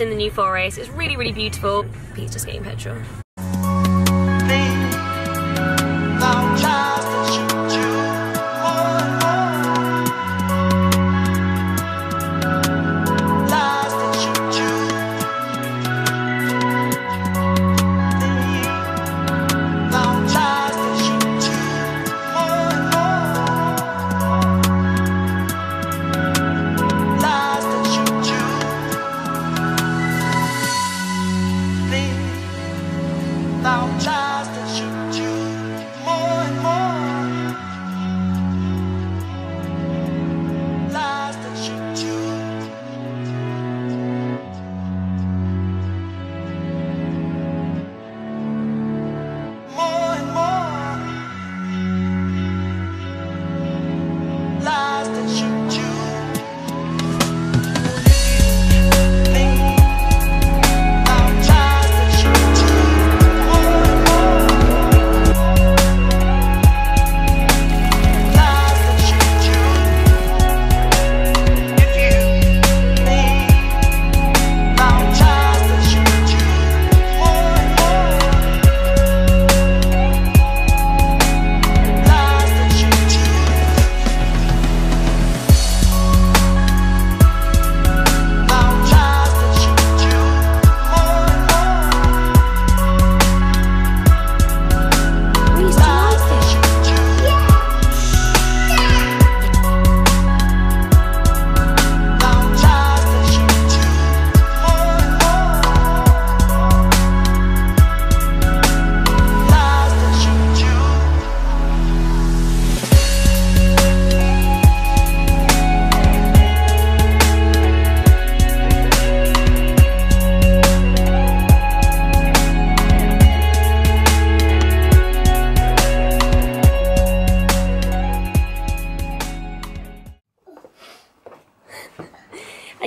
In the New Forest. It's really, really beautiful. Pete's just getting petrol.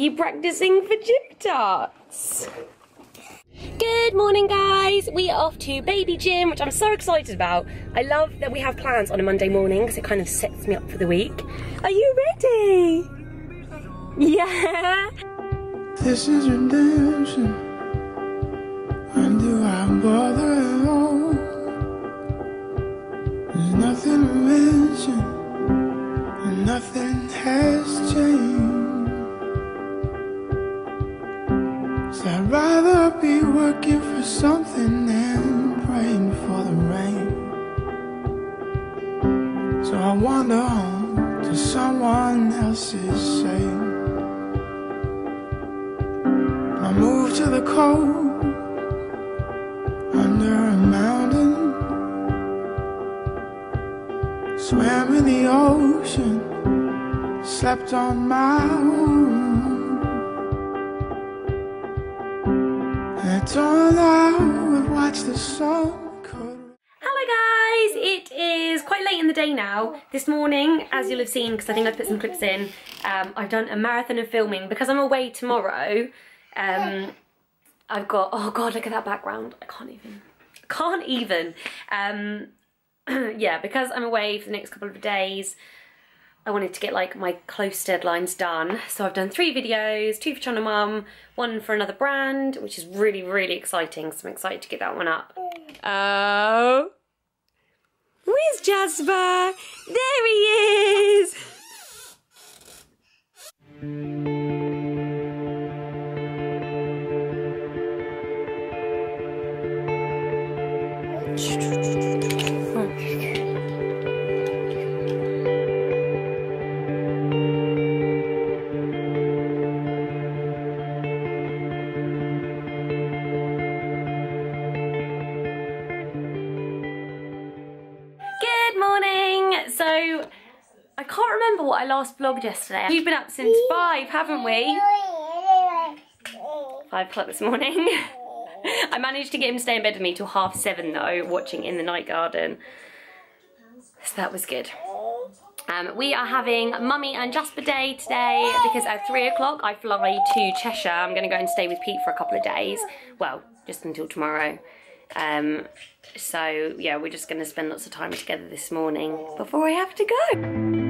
You practicing for gym tarts? Good morning, guys. We are off to baby gym, which I'm so excited about. I love that we have plans on a Monday morning because it kind of sets me up for the week. Are you ready? Yeah. This is redemption. When do I bother at all? There's nothing to mention, ocean, slept on my out we'd watch the sun. Hello guys, it is quite late in the day now. This morning, as you'll have seen, because I think I've put some clips in, um, I've done a marathon of filming because I'm away tomorrow. Um, I've got, oh god, look at that background. I can't even, can't even. Um, yeah, because I'm away for the next couple of days, I wanted to get like my close deadlines done. So I've done three videos, two for Channel Mum, one for another brand, which is really, really exciting. So I'm excited to get that one up. Oh. Where's Jasper? There he is! What I last vlogged yesterday. We've been up since five, haven't we? Five o'clock this morning. I managed to get him to stay in bed with me till half seven though, watching In the Night Garden. So that was good. Um, we are having Mummy and Jasper Day today because at three o'clock I fly to Cheshire. I'm going to go and stay with Pete for a couple of days. Well, just until tomorrow. Um, so yeah, we're just going to spend lots of time together this morning before I have to go.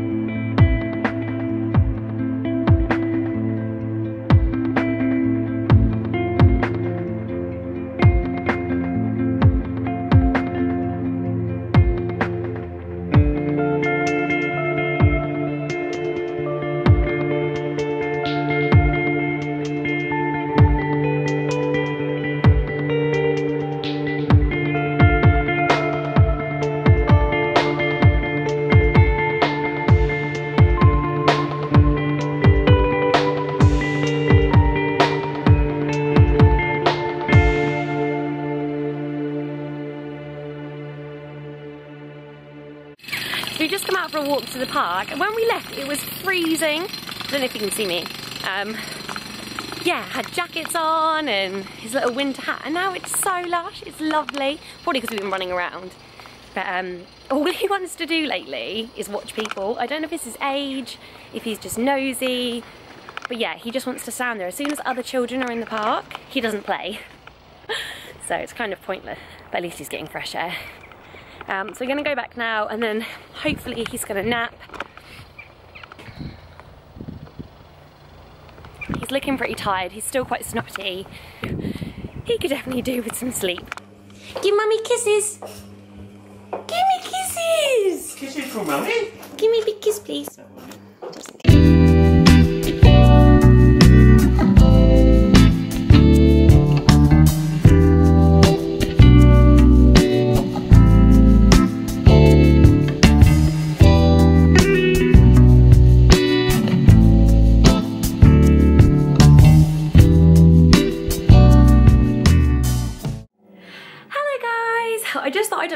Park, and when we left, it was freezing. I don't know if you can see me. Um, yeah, had jackets on and his little winter hat, and now it's so lush. It's lovely. Probably because we've been running around. But um, all he wants to do lately is watch people. I don't know if it's his age, if he's just nosy, but yeah, he just wants to stand there. As soon as other children are in the park, he doesn't play. so it's kind of pointless, but at least he's getting fresh air. Um, so we're gonna go back now and then hopefully he's gonna nap. He's looking pretty tired, he's still quite snotty. He could definitely do with some sleep. Give mummy kisses. Give me kisses. Kisses from mummy. Give me a big kiss, please.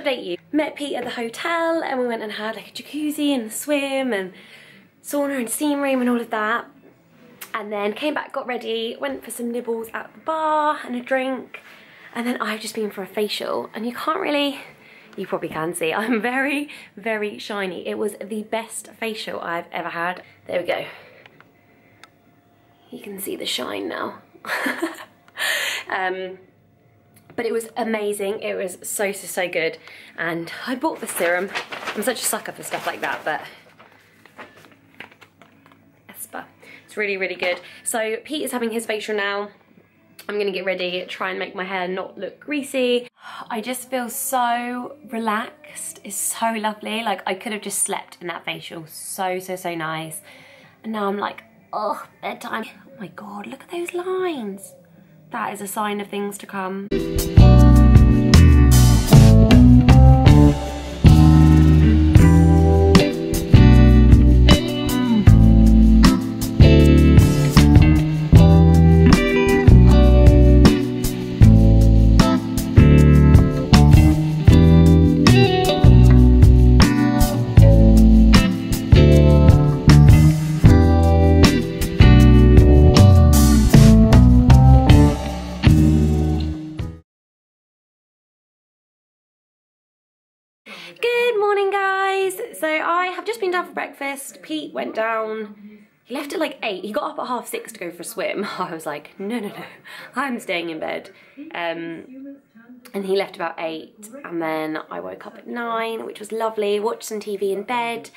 Update you. Met Pete at the hotel and we went and had like a jacuzzi and a swim and sauna and steam room and all of that. And then came back, got ready, went for some nibbles at the bar and a drink. And then I've just been for a facial and you can't really, you probably can see, I'm very, very shiny. It was the best facial I've ever had. There we go. You can see the shine now. um, but it was amazing. It was so, so, so good. And I bought the serum. I'm such a sucker for stuff like that, but ESPA. It's really, really good. So Pete is having his facial now. I'm gonna get ready, try and make my hair not look greasy. I just feel so relaxed. It's so lovely. Like I could have just slept in that facial. So, so, so nice. And now I'm like, oh, bedtime. Oh my God, look at those lines. That is a sign of things to come. Been down for breakfast. Pete went down. He left at like eight. He got up at half six to go for a swim. I was like, no, no, no, I'm staying in bed. Um, and he left about eight. And then I woke up at nine, which was lovely. Watched some TV in bed,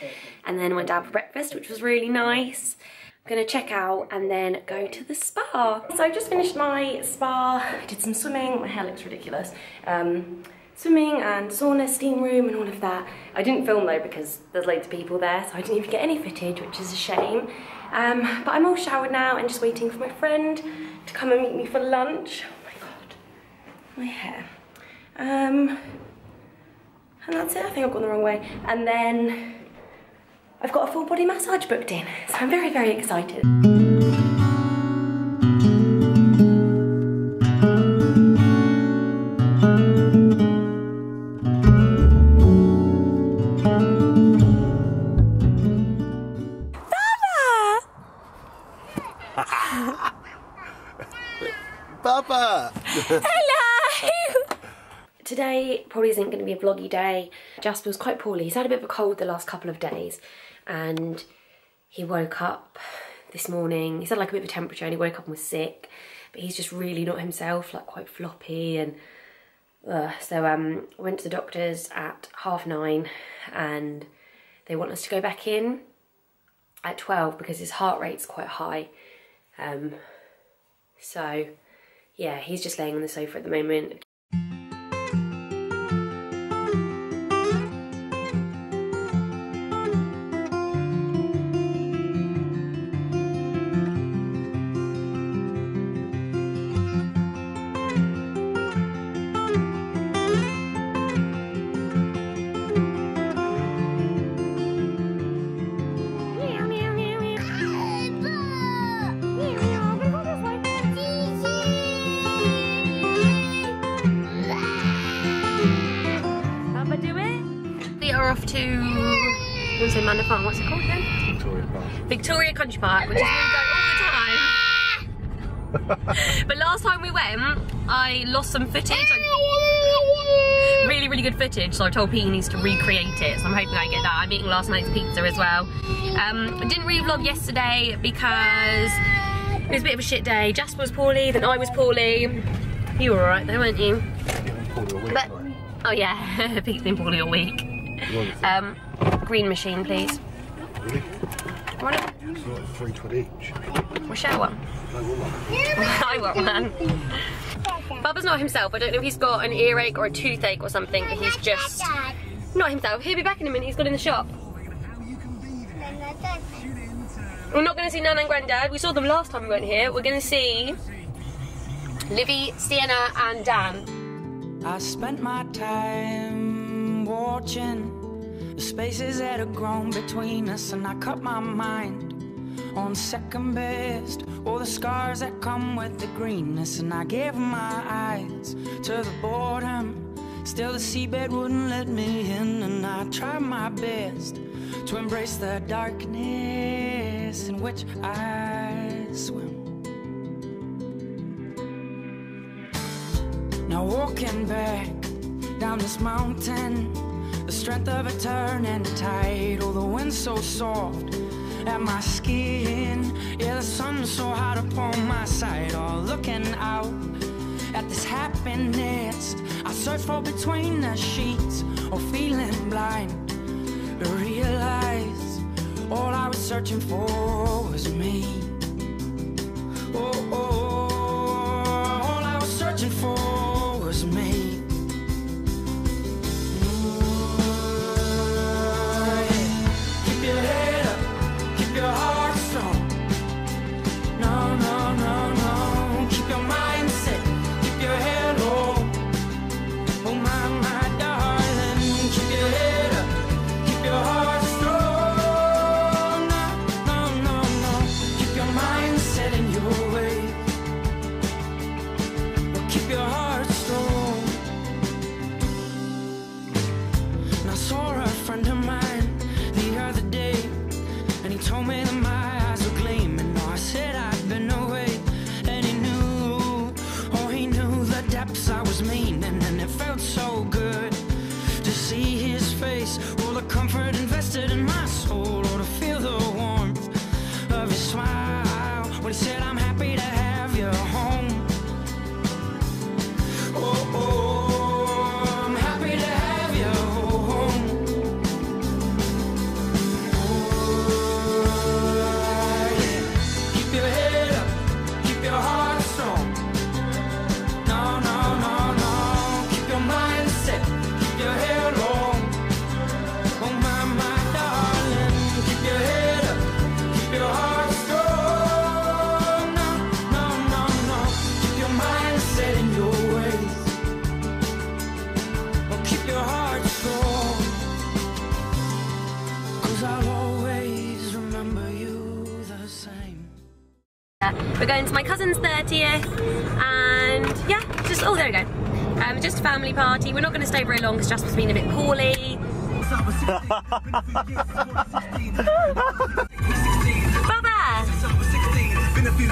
and then went down for breakfast, which was really nice. I'm gonna check out and then go to the spa. So I just finished my spa. I did some swimming. My hair looks ridiculous. Um, swimming and sauna, steam room and all of that. I didn't film though because there's loads of people there so I didn't even get any footage which is a shame. Um, but I'm all showered now and just waiting for my friend to come and meet me for lunch. Oh my god, my hair. Um, and that's it, I think I've gone the wrong way. And then I've got a full body massage booked in so I'm very, very excited. Probably isn't going to be a vloggy day. Jasper was quite poorly. He's had a bit of a cold the last couple of days and he woke up this morning. He's had like a bit of a temperature and he woke up and was sick. But he's just really not himself, like quite floppy and so um, went to the doctor's at half nine and they want us to go back in at 12 because his heart rate's quite high. Um, so yeah, he's just laying on the sofa at the moment. To, I want to say Manor Farm, what's it called again? Victoria Park. Victoria Country Park, which is where we go all the time. but last time we went, I lost some footage. I- really, really good footage. So I told Pete he needs to recreate it. So I'm hoping I get that. I'm eating last night's pizza as well. Um, I didn't really vlog yesterday because it was a bit of a shit day. Jasper was poorly, then I was poorly. You were alright though, weren't you? Pulled your wig But, oh yeah, Pete's been poorly all week. You want it? Um, green machine, please. Really? I want a, It's like three quid each. we'll share one. No, we'll not. I want one. Bubba's not himself. I don't know if he's got an earache or a toothache or something, but he's just not himself. He'll be back in a minute. He's gone in the shop. We're not going to see Nan and Granddad. We saw them last time we went here. We're going to see Livy, Sienna, and Dan. I spent my time watching the spaces that have grown between us, and I cut my mind on second best. All the scars that come with the greenness, and I gave my eyes to the boredom. Still, the seabed wouldn't let me in, and I tried my best to embrace the darkness in which I swim. Now walking back down this mountain, the strength of a turn and a tide. Oh, the wind so soft at my skin. Yeah, the sun so hot upon my side. Oh, looking out at this happiness. I search for between the sheets, or feeling blind to realize all I was searching for was me. Comfort just a family party. We're not going to stay very long because Jasper's been a bit poorly. Baba! Been a few